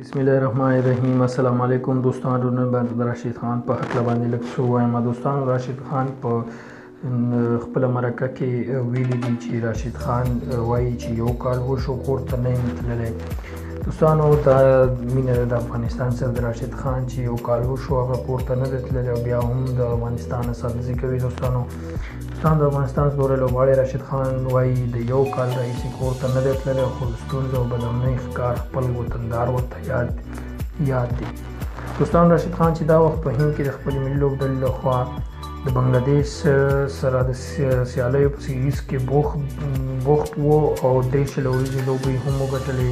بسم الله الرحمن الرحیم السلام علیکم دوستان رونن باندې راشد خان په حق باندې لک شو وایم دوستان راشد خان په خپل مرکه کې ویلي دي چې راشد خان وایي چې یو کال وشو کور ته نه یم تللی دوستانو دا مینه د افغانستان سره د راشد خان چې یو کال وشو هغه کور ته نه دی تللی او بیا هم د افغانستان سبزي کوي دوستانو تاند افغانستان ژغورې لوبغاړی راشد خان وایي د یو کال راهیسې کور ته نه دی تللی خو د ستونزو او بدامنۍ ښکار خپل وطندار ورته یاد یاد دی دوستان راشد خان چې دا وخت په هند کې د خپل ملي لوبډلې لخوا د بنگلاديش سره د سیالیو په سیریز کې بوخت بوخت وو او درې شل ورځې لوبې هم وګټلې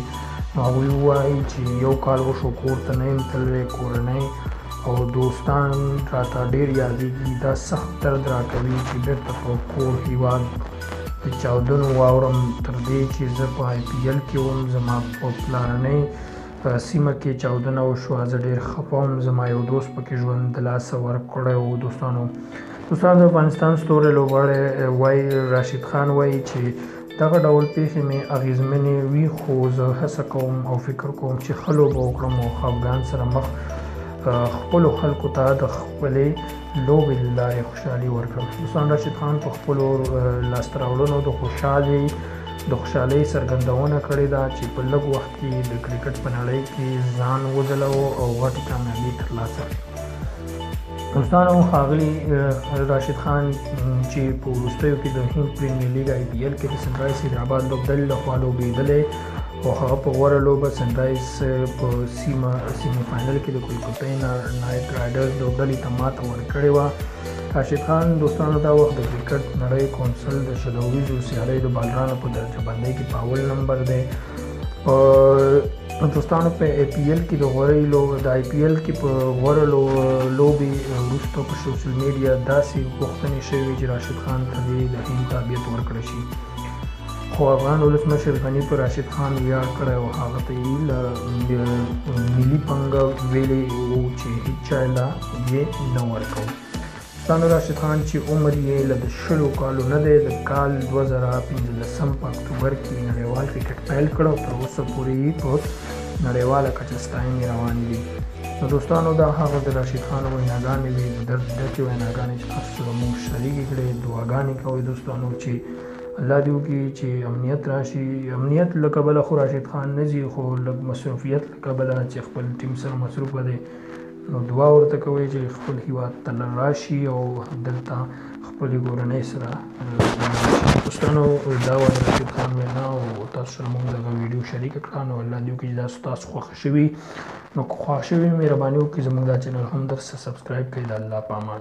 نو هغوی وایي چې یو کال وشو کور ته نه یم تللی کورنۍ او دوستان راته ډیر یادیږي دا سخت درد راکوي چې بیرته په کور هیواد د چاودنو واورم تر دې چې زه په آی پی ایل کې وم زما په پلارنۍ سیمه کې چاودنه وشو زه ډیر خپه وم زما یو دوست پکې ژوند د لاسه ورکړی و دوستانو دوستان د افغانستان ستوری لوبغاړی وای راشد خان وای چې دغه ډول پېښې مې اغېزمنې وي، خو زه هڅه کوم او فکر کوم چې ښه لوبه وکړم او خپګان سره مخ خپلو خلکو ته د خپلې لوبې له لارې خوشحالي ورکړم. دوستان راشد خان په خپلو لاسته راوړنو د خوشحالي د خوشحالۍ څرګندونه کړې ده چې په لږ وخت کې یې د کرکټ په نړۍ کې ځان وځلوه او غټې کامیابۍ ترلاسه کړې. دوستانو ښاغلی راشد خان چې په وروستیو کې د هند پریمیر لیګ آی پی ایل کې د سنرایز حیدرآباد لوبډلې لخوا لوبېدلی او هغه په غوره لوبه سنرایز په سیمه سیمي فاینل کې د کلکتې نایټ رایډرز لوبډلې ته ماته ورکړې وه راشد خان دوستانو دا وخت د کرکټ نړۍ کونسل د شلوریزو سیالیو د بالرانو په درجه بندۍ کې په اول نمبر دی په د دوستانو په آی پی ایل کې د غوري لو د آی پی ایل کې په غوره لو لوبي وروسته په سوشل میډیا داسې غوښتنې شوې چې راشد خان ته دې د هند تابعیت ورکړ شي خو افغان ولسمشر غني پر راشد خان ویاړ کړی او هغه ته یې له ملي پنګه ویلي وو چې هیچا له یې نه ورکوو ثانو راشد خان چې عمر یې له د شلو کالو نه دی، د کال دوه زره پنځلسم په اکتوبر کې نړیوال کرکټ پیل کړ او تر اوسه پورې یې په نړیواله کچه ستاینې روانې دي. نو دوستانو دا هغه د راشد خان ویناګانې وې، د درد ډکې ویناګانې چې تاسو سره موږ شریکې کړې، دعاګانې کوئ دوستانو چې الله دې وکړي چې امنیت راشي، امنیت له کبله خو راشد خان نه ځي خو لږ مصروفیت له کبله چې خپل ټیم سره مصروفه دی. نو دعا ورته کوئ چې خپل هیواد ته راشي او دلته خپلې کورنۍ سره دوستانو دا و د رقیب خان وینا او تاسو سره موږ دغه ویډیو شریکه کړه نو الله دې وکړي چې دا ستاسو خوښه شوي نو که خوښ شوي مهرباني وکړئ زموږ دا چینل هم درسره سبسکرایب کړئ د الله په امان